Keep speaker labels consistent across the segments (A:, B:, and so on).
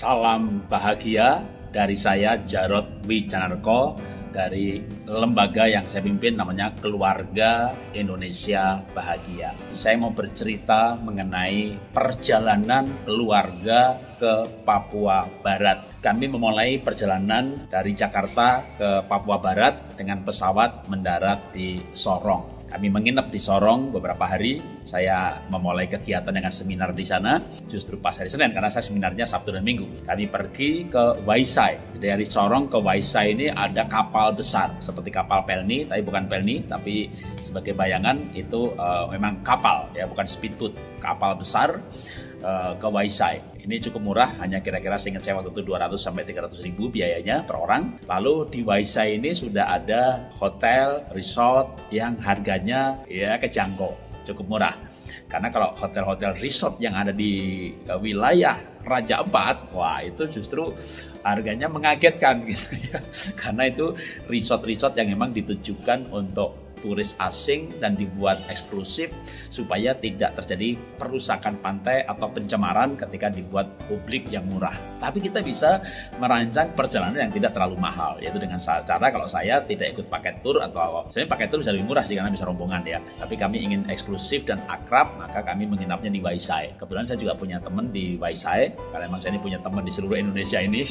A: Salam bahagia dari saya Jarod Wijanarko dari lembaga yang saya pimpin namanya Keluarga Indonesia Bahagia. Saya mau bercerita mengenai perjalanan keluarga ke Papua Barat. Kami memulai perjalanan dari Jakarta ke Papua Barat dengan pesawat mendarat di Sorong. Kami menginap di Sorong beberapa hari. Saya memulai kegiatan dengan seminar di sana justru pas hari Senin karena saya seminarnya Sabtu dan Minggu. Kami pergi ke Waisai. Dari Sorong ke Waisai ini ada kapal besar seperti kapal Pelni, tapi bukan Pelni, tapi sebagai bayangan itu uh, memang kapal ya, bukan speedboat, kapal besar uh, ke Waisai. Ini cukup murah, hanya kira-kira seingat saya waktu itu 200 sampai 300 ribu biayanya per orang. Lalu di Waisai ini sudah ada hotel, resort yang harganya ya kejangkau, cukup murah. Karena kalau hotel-hotel resort yang ada di uh, wilayah Raja Empat, wah itu justru harganya mengagetkan gitu ya. Karena itu resort-resort yang memang ditujukan untuk turis asing dan dibuat eksklusif supaya tidak terjadi perusakan pantai atau pencemaran ketika dibuat publik yang murah. Tapi kita bisa merancang perjalanan yang tidak terlalu mahal, yaitu dengan cara kalau saya tidak ikut paket tour atau sebenarnya paket tour bisa lebih murah sih karena bisa rombongan ya. Tapi kami ingin eksklusif dan akrab, maka kami menginapnya di Waisai. Kebetulan saya juga punya teman di Waisai, karena memang saya ini punya teman di seluruh Indonesia ini.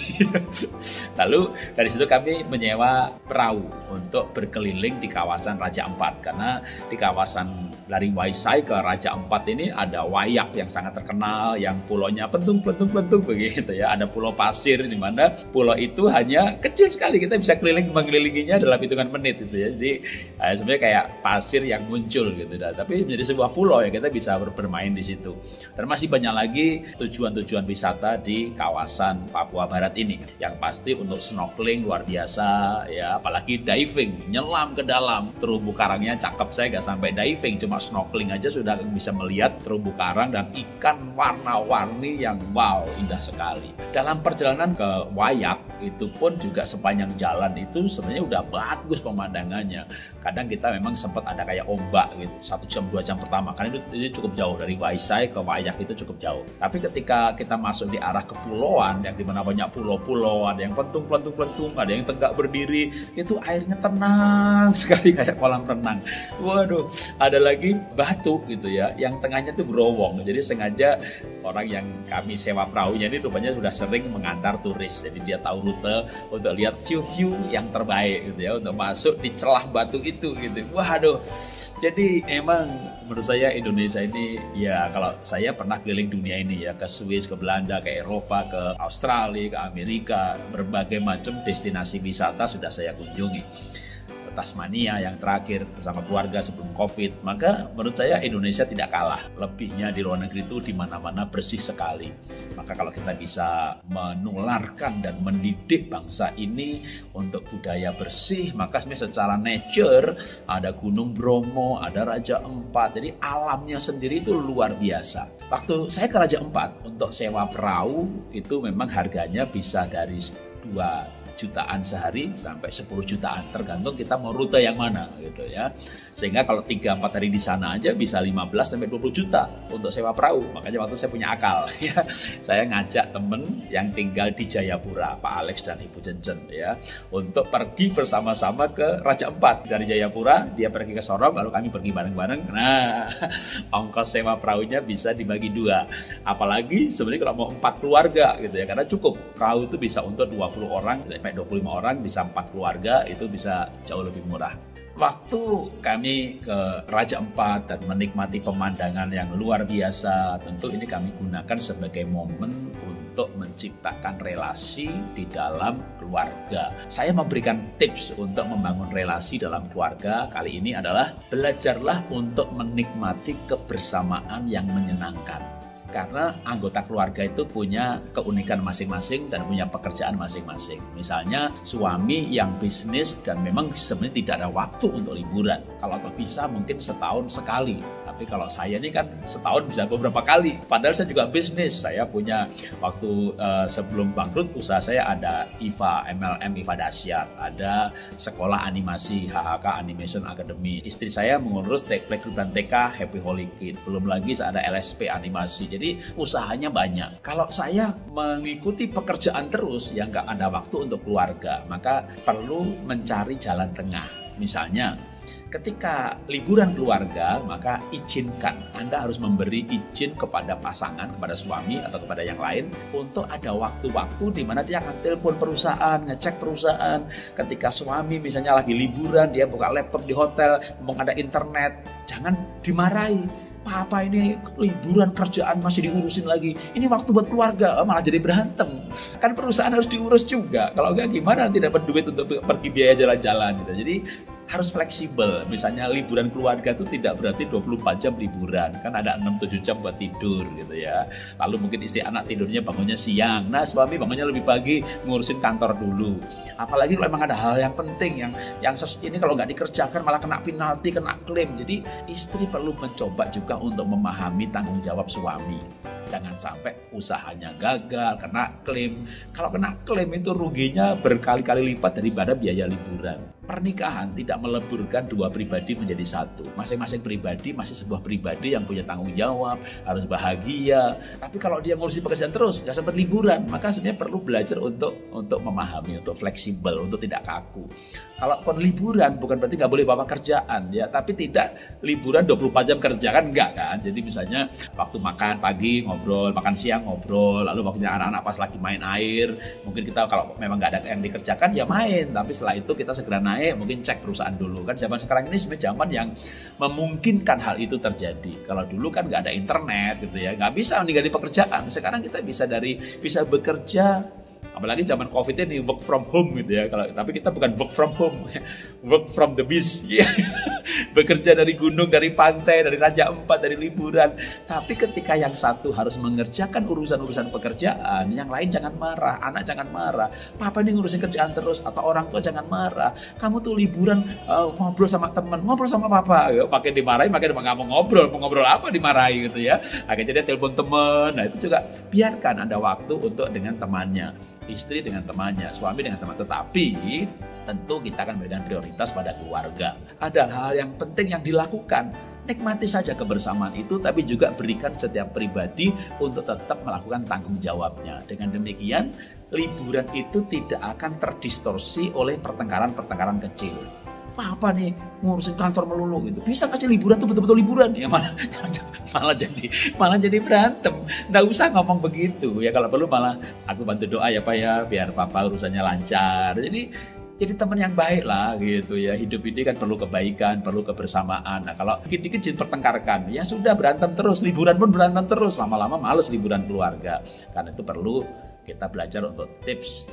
A: Lalu dari situ kami menyewa perahu untuk berkeliling di kawasan Raja Empat karena di kawasan dari Waisai ke Raja Empat ini ada wayak yang sangat terkenal yang pulaunya pentung pentung pentung begitu ya. Ada pulau pasir di mana pulau itu hanya kecil sekali. Kita bisa keliling mengelilinginya dalam hitungan menit itu ya. Jadi eh, sebenarnya kayak pasir yang muncul gitu. Dah tapi menjadi sebuah pulau ya kita bisa bermain di situ. Dan masih banyak lagi tujuan-tujuan wisata di kawasan Papua Barat ini. Yang pasti untuk snorkeling luar biasa ya. Apalagi diving nyelam ke dalam. Terumbu karangnya cakep saya nggak sampai diving cuma snorkeling aja sudah bisa melihat terumbu karang dan ikan warna-warni yang wow indah sekali. Dalam perjalanan ke Wayak itu pun juga sepanjang jalan itu sebenarnya udah bagus pemandangannya. Kadang kita memang sempat ada kayak ombak gitu satu jam dua jam pertama. Karena itu, itu cukup jauh dari Waisai ke Wayak itu cukup jauh. Tapi ketika kita masuk di arah kepulauan yang di mana banyak pulau-pulau ada yang pentung-pentung-pentung ada yang tegak berdiri itu airnya tenang sekali kayak kolam renang. Waduh, ada lagi batu gitu ya, yang tengahnya tuh berowong. Jadi sengaja orang yang kami sewa perahunya ini rupanya sudah sering mengantar turis. Jadi dia tahu rute untuk lihat view-view yang terbaik gitu ya, untuk masuk di celah batu itu gitu. Waduh, jadi emang menurut saya Indonesia ini ya kalau saya pernah keliling dunia ini ya ke Swiss, ke Belanda, ke Eropa, ke Australia, ke Amerika, berbagai macam destinasi wisata sudah saya kunjungi. Tasmania yang terakhir bersama keluarga sebelum COVID, maka menurut saya Indonesia tidak kalah. Lebihnya di luar negeri itu di mana-mana bersih sekali. Maka kalau kita bisa menularkan dan mendidik bangsa ini untuk budaya bersih, maka sebenarnya secara nature ada Gunung Bromo, ada Raja Empat, jadi alamnya sendiri itu luar biasa. Waktu saya ke Raja Empat untuk sewa perahu itu memang harganya bisa dari dua jutaan sehari sampai 10 jutaan. Tergantung kita mau rute yang mana gitu ya. Sehingga kalau 3 4 hari di sana aja bisa 15 sampai 20 juta untuk sewa perahu. Makanya waktu saya punya akal ya. Saya ngajak temen yang tinggal di Jayapura Pak Alex dan Ibu Jencen ya untuk pergi bersama-sama ke Raja Empat. Dari Jayapura dia pergi ke Sorong lalu kami pergi bareng-bareng. Nah ongkos sewa perahunya bisa dibagi dua. Apalagi sebenarnya kalau mau empat keluarga gitu ya. Karena cukup perahu itu bisa untuk 20 orang sampai 25 orang bisa empat keluarga itu bisa jauh lebih murah. Waktu kami ke Raja Empat dan menikmati pemandangan yang luar biasa, tentu ini kami gunakan sebagai momen untuk menciptakan relasi di dalam keluarga. Saya memberikan tips untuk membangun relasi dalam keluarga kali ini adalah belajarlah untuk menikmati kebersamaan yang menyenangkan karena anggota keluarga itu punya keunikan masing-masing dan punya pekerjaan masing-masing. Misalnya suami yang bisnis dan memang sebenarnya tidak ada waktu untuk liburan. Kalau bisa mungkin setahun sekali Tapi kalau saya ini kan setahun bisa beberapa kali. Padahal saya juga bisnis. Saya punya waktu uh, sebelum bangkrut usaha saya ada IVA, MLM IVA Dasyat, ada sekolah animasi HHK Animation Academy. Istri saya mengurus Playgroup dan TK Happy Holy Kid. Belum lagi ada LSP animasi. Jadi usahanya banyak. Kalau saya mengikuti pekerjaan terus ya nggak ada waktu untuk keluarga, maka perlu mencari jalan tengah. Misalnya ketika liburan keluarga, maka izinkan. Anda harus memberi izin kepada pasangan, kepada suami atau kepada yang lain untuk ada waktu-waktu di mana dia akan telepon perusahaan, ngecek perusahaan. Ketika suami misalnya lagi liburan, dia buka laptop di hotel, mau ada internet, jangan dimarahi papa ini liburan kerjaan masih diurusin lagi. Ini waktu buat keluarga, malah jadi berantem. Kan perusahaan harus diurus juga. Kalau enggak gimana tidak dapat duit untuk pergi biaya jalan-jalan gitu. Jadi harus fleksibel. Misalnya liburan keluarga itu tidak berarti 24 jam liburan. Kan ada 6-7 jam buat tidur gitu ya. Lalu mungkin istri anak tidurnya bangunnya siang. Nah suami bangunnya lebih pagi ngurusin kantor dulu. Apalagi kalau memang ada hal yang penting yang yang ini kalau nggak dikerjakan malah kena penalti, kena klaim. Jadi istri perlu mencoba juga untuk memahami tanggung jawab suami. Jangan sampai usahanya gagal, kena klaim. Kalau kena klaim itu ruginya berkali-kali lipat daripada biaya liburan. Pernikahan tidak meleburkan dua pribadi menjadi satu. Masing-masing pribadi masih sebuah pribadi yang punya tanggung jawab, harus bahagia. Tapi kalau dia ngurusi pekerjaan terus, nggak sempat liburan, maka sebenarnya perlu belajar untuk untuk memahami, untuk fleksibel, untuk tidak kaku. Kalau pun liburan bukan berarti nggak boleh bawa kerjaan ya, tapi tidak liburan 24 jam kerja kan enggak kan. Jadi misalnya waktu makan pagi ngobrol, makan siang ngobrol, lalu waktunya anak-anak pas lagi main air, mungkin kita kalau memang nggak ada yang dikerjakan ya main, tapi setelah itu kita segera naik, mungkin cek perusahaan dulu kan. Zaman sekarang ini sebenarnya zaman yang memungkinkan hal itu terjadi. Kalau dulu kan nggak ada internet gitu ya, nggak bisa meninggalkan pekerjaan. Sekarang kita bisa dari bisa bekerja apalagi zaman covid ini work from home gitu ya. Kalau tapi kita bukan work from home work from the beach. Ya bekerja dari gunung dari pantai dari raja empat dari liburan. Tapi ketika yang satu harus mengerjakan urusan-urusan pekerjaan yang lain jangan marah anak jangan marah papa ini ngurusin kerjaan terus atau orang tua jangan marah. Kamu tuh liburan uh, ngobrol sama teman ngobrol sama papa. Makin dimarahi makin nggak mau ngobrol mau ngobrol apa dimarahi gitu ya? Akhirnya dia telepon teman. Nah itu juga biarkan ada waktu untuk dengan temannya istri dengan temannya, suami dengan teman. Tetapi tentu kita akan memberikan prioritas pada keluarga. Ada hal yang penting yang dilakukan. Nikmati saja kebersamaan itu, tapi juga berikan setiap pribadi untuk tetap melakukan tanggung jawabnya. Dengan demikian, liburan itu tidak akan terdistorsi oleh pertengkaran-pertengkaran kecil apa nih ngurusin kantor melulu gitu. Bisa kasih liburan tuh betul-betul liburan. Ya malah malah jadi malah jadi berantem. Nggak usah ngomong begitu. Ya kalau perlu malah aku bantu doa ya pak ya biar papa urusannya lancar. Jadi jadi teman yang baik lah gitu ya. Hidup ini kan perlu kebaikan perlu kebersamaan. Nah kalau dikit-dikit pertengkarkan ya sudah berantem terus. Liburan pun berantem terus. Lama-lama males liburan keluarga. Karena itu perlu kita belajar untuk tips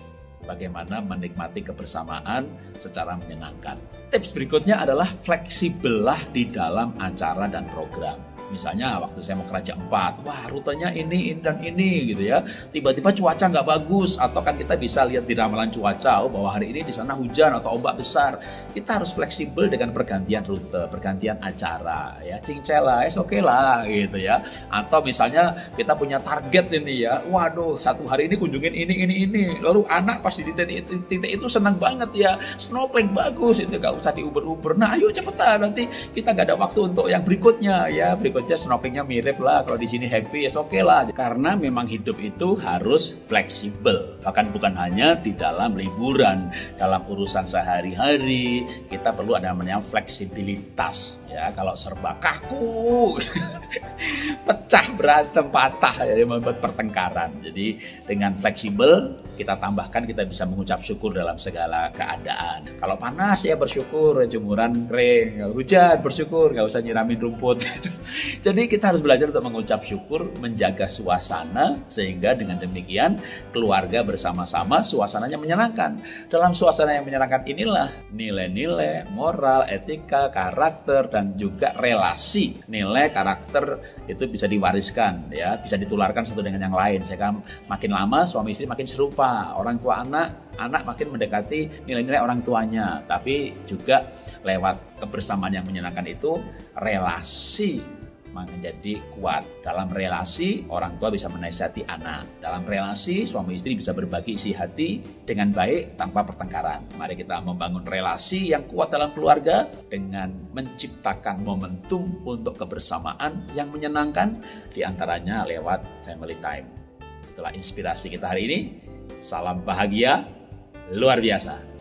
A: bagaimana menikmati kebersamaan secara menyenangkan. Tips berikutnya adalah fleksibellah di dalam acara dan program. Misalnya waktu saya mau ke Raja Empat, wah rutenya ini, ini dan ini gitu ya. Tiba-tiba cuaca nggak bagus atau kan kita bisa lihat di ramalan cuaca oh bahwa hari ini di sana hujan atau ombak besar. Kita harus fleksibel dengan pergantian rute, pergantian acara ya. Cincela, es oke okay lah gitu ya. Atau misalnya kita punya target ini ya. Waduh, satu hari ini kunjungin ini ini ini. Lalu anak pasti di titik, titik itu senang banget ya. Snorkeling bagus itu gak usah diuber-uber. Nah, ayo cepetan nanti kita nggak ada waktu untuk yang berikutnya ya. Berikut berikutnya snorkelingnya mirip lah kalau di sini happy ya oke okay lah. Karena memang hidup itu harus fleksibel. Bahkan bukan hanya di dalam liburan dalam urusan sehari-hari kita perlu ada namanya fleksibilitas ya kalau serba kaku. Pecah berantem patah ya membuat pertengkaran. Jadi dengan fleksibel kita tambahkan kita bisa mengucap syukur dalam segala keadaan. Kalau panas ya bersyukur. Jemuran kering hujan bersyukur. Nggak usah nyiramin rumput. Jadi kita harus belajar untuk mengucap syukur, menjaga suasana sehingga dengan demikian keluarga bersama-sama suasananya menyenangkan. Dalam suasana yang menyenangkan inilah nilai-nilai, moral, etika, karakter dan juga relasi. Nilai karakter itu bisa diwariskan ya, bisa ditularkan satu dengan yang lain. Sehingga makin lama suami istri makin serupa, orang tua anak anak makin mendekati nilai-nilai orang tuanya, tapi juga lewat kebersamaan yang menyenangkan itu relasi menjadi kuat. Dalam relasi, orang tua bisa menasihati anak. Dalam relasi, suami istri bisa berbagi isi hati dengan baik tanpa pertengkaran. Mari kita membangun relasi yang kuat dalam keluarga dengan menciptakan momentum untuk kebersamaan yang menyenangkan di antaranya lewat family time. Itulah inspirasi kita hari ini. Salam bahagia luar biasa.